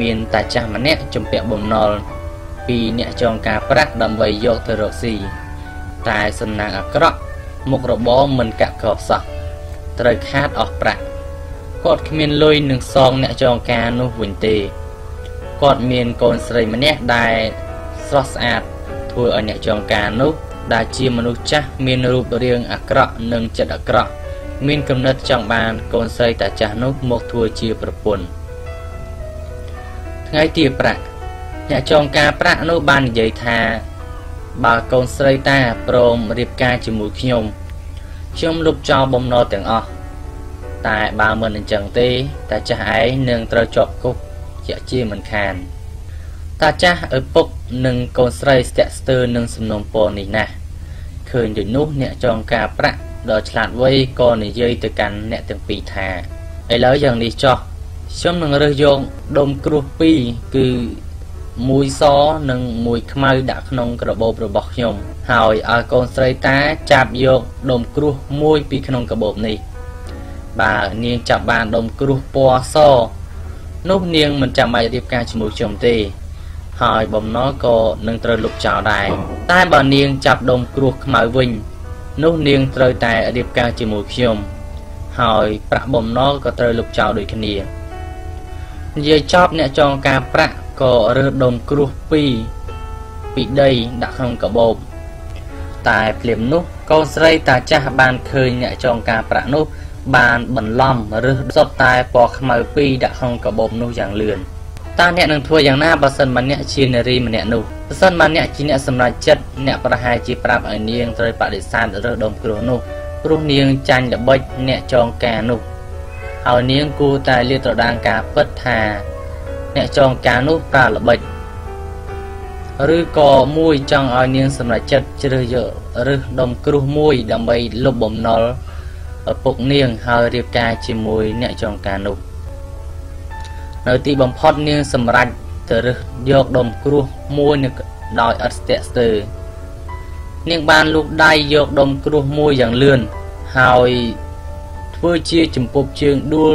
មានតាចាស់ម្នាក់ជំពាក់បំណុលពីអ្នកចងការប្រាក់ដើម្បីយកទៅរកស៊ីតែសំណាងអាក្រក់មុខរបរមិនកាក់កបសោះត្រូវខាតអស់ប្រាក់គាត់គ្មានលុយនឹងសងអ្នកចងការនោះវិញទេគាត់មានកូនស្រីម្នាក់ដែលស្រស់ស្អាតធ្វើឲ្យអ្នកចងការនោះដែលជាមនុស្សចាស់មានរូបរាងអាក្រក់និងចិត្តអាក្រក់មានគំនិតចង់បានកូនស្រីតាចាស់នោះមកធ្វើជាប្រពន្ធ ថ្ងៃទីប្រាក់អ្នកចងការប្រាក់នោះបាននិយាយថាបើកូនស្រីតាព្រមរៀបការជាមួយខ្ញុំខ្ញុំលុបចោលបំណុលទាំងអស់តែបើមិនអញ្ចឹងទេតាចាស់ឯងនឹងត្រូវជាប់គុកជាជាមិនខានតាចាស់ឪពុកនិងកូនស្រីស្ទាក់ស្ទើរនឹងសំណុំពរនេះណាស់ឃើញដូចនោះអ្នកចងការប្រាក់ដ៏ឆ្លាតវៃក៏និយាយទៅកាន់អ្នកទាំងពីរថាឥឡូវយ៉ាងនេះចោះ ខ្ញុំនឹងរើសយកដុំគ្រោះពីរគឺមួយសនិងមួយខ្មៅដាក់ក្នុងក្របូបរបស់ខ្ញុំ ហើយឲ្យកូនស្រីតាចាប់យកដុំគ្រោះមួយពីក្នុងកាបូបនេះបើនាងចាប់បានដុំគ្រោះពណ៌សនោះនាងមិនចាំបាច់រៀបការជាមួយខ្ញុំទេ ហើយបំណុលក៏នឹងត្រូវលុបចោលដែរតែបើនាងចាប់ដុំគ្រោះខ្មៅវិញ នោះនាងត្រូវតែរៀបការជាមួយខ្ញុំ ហើយប្រាក់បំណុលក៏ត្រូវលុបចោលដូចគ្នា និយាយចប់អ្នកចងការប្រាក់ក៏រើសដុំគ្រោះពីរពីដីដាក់ក្នុងកាបូបតែភ្លាមនោះកូនស្រីតាចាស់បានឃើញអ្នកចងការប្រាក់នោះ បានបន្លំរើសសុទ្ធតែពណ៌ខ្មៅពីរដាក់ក្នុងកាបូបនោះយ៉ាងលឿនតើអ្នកនឹងធ្វើយ៉ាងណាបើសិនបើអ្នកជានារីម្នាក់នោះបើសិនបើអ្នកជាអ្នកសម្រេចចិត្តអ្នកប្រហែលជាប្រាប់ឲ្យនាងត្រូវបដិសេធរើសដុំគ្រោះនោះព្រោះនាងចាញ់ល្បិចអ្នកចងការនោះ ហើយនាងគួរតែលាតត្រដាងការពិតថា អ្នកចងការនោះប្រើល្បិចឬក៏មួយចង់ឲ្យនាងសម្រេចចិត្តជ្រើសយករើសដុំគ្រោះមួយដើម្បីលុបបំណុលឪពុកនាងហើយរៀបការជាមួយអ្នកចងការនោះនៅទីបំផុតនាងសម្រេចទៅរើសយកដុំគ្រោះមួយដោយឥតស្ទាក់ស្ទើរនាងបានលូកដៃយកដុំគ្រោះមួយយ៉ាងលឿនហើយ ធ្វើជាចំពប់ជើងដួល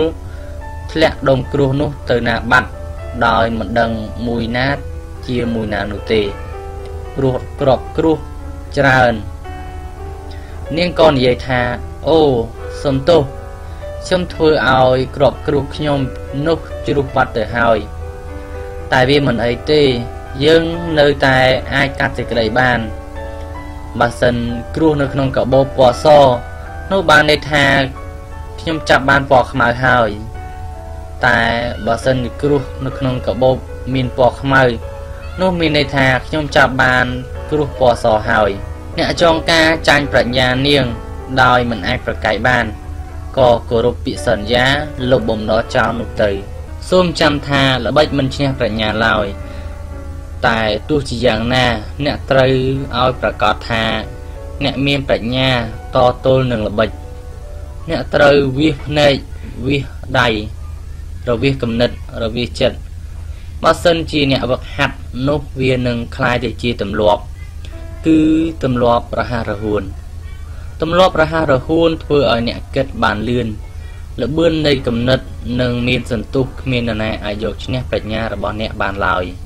ធ្លាក់ដុំគ្រោះនោះទៅណាបាត់ដោយមិនដឹងមួយណាជាមួយណានោះទេព្រោះក្របគ្រោះច្រើននាងក៏និយាយថាអូសុំទោសខ្ញុំធ្វើឲ្យក្របគ្រោះខ្ញុំនោះជ្រុះបាត់ទៅហើយតែវាមិនអីទេ យើងនៅតែអាចកាត់សេចក្តីបានបើសិនគ្រោះនៅក្នុងកាបូបពណ៌សនោះបានន័យថា ខ្ញុំចាប់បានពណ៌ខ្មៅហើយ តែបើសិនជាគ្រោះនៅក្នុងកាបូបមានពណ៌ខ្មៅ នោះមានន័យថាខ្ញុំចាប់បានគ្រោះពណ៌សហើយ អ្នកចងការចាញ់ប្រាជ្ញានាង ដោយមិនអាចប្រកែកបានក៏គោរពពាក្យសន្យាលុបបំណុលចោលនោះទៅ សូមចាំថាល្បិចមិនឈ្នះប្រាជ្ញាឡើយតែទោះជាយ៉ាងណា អ្នកត្រូវឲ្យប្រកាសថា អ្នកមានប្រាជ្ញាតទល់នឹងល្បិច អ្នកត្រូវវាសភ្នែកវាសដៃរវាសគំនិតរវាសចិត្តបើសិនជាអ្នកវឹកហាត់នោះវានឹងคล้ายទៅជាទម្លាប់គឺទម្លាប់រហ័សរហួនទម្លាប់រហ័សរហួនធ្វើឲ្យអ្នកគិតបានលឿនលបឿននៃគំនិតនឹងមានសន្ទុះគ្មាននរណាអាចយកឈ្នះប្រាជ្ញារបស់អ្នកបានឡើយ។